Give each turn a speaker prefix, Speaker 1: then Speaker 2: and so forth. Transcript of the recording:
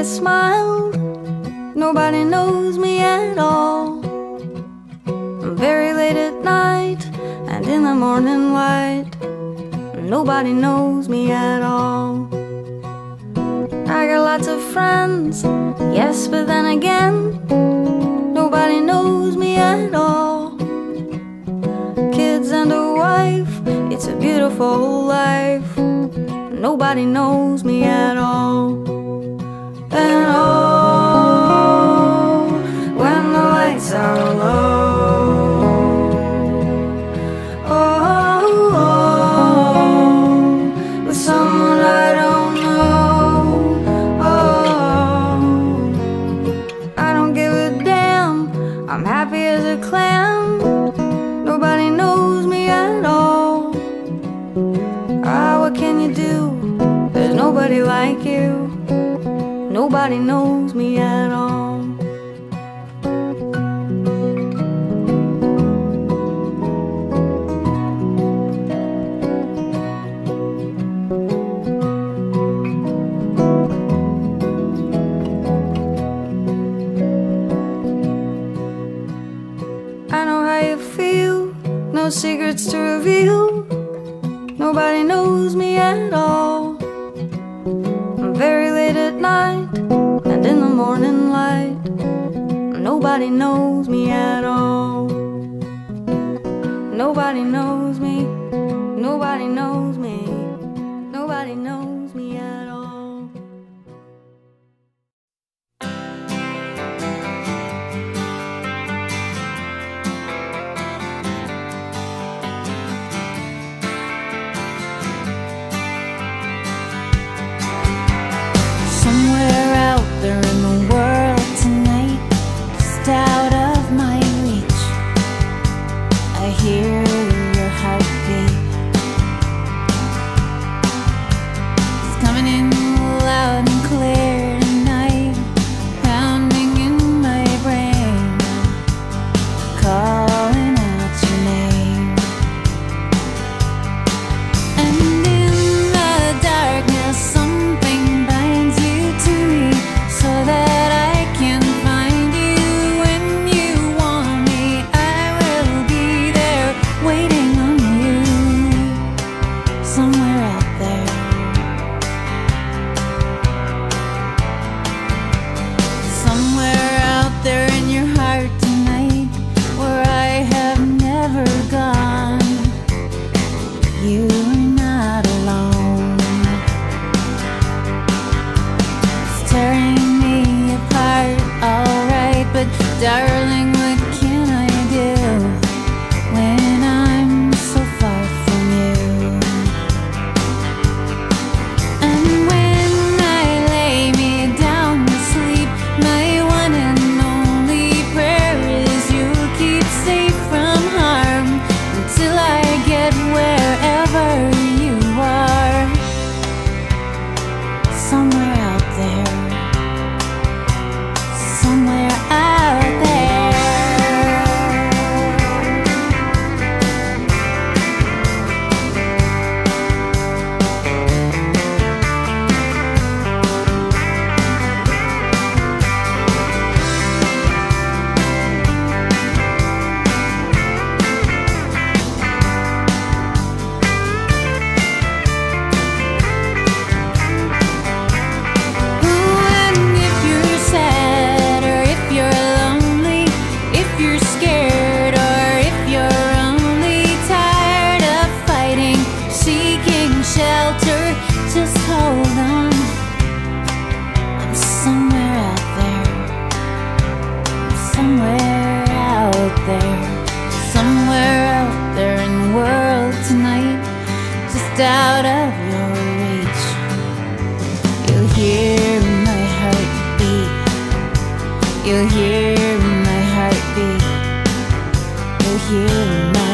Speaker 1: always smiled Nobody knows me at all. I'm very late at night And in the morning light. Nobody knows me at all. I got lots of friends Yes, but then again Nobody knows me at all. Kids and a wife It's a beautiful life. Nobody knows me at all. Nobody like you. Nobody knows me at all. I know how you feel, no secrets to reveal. Nobody knows me at all. Nobody knows me at all. Nobody knows me. Nobody knows me. Nobody knows me at all.
Speaker 2: Darling, out of your reach. You'll hear my heartbeat. You'll hear my heartbeat. You'll hear my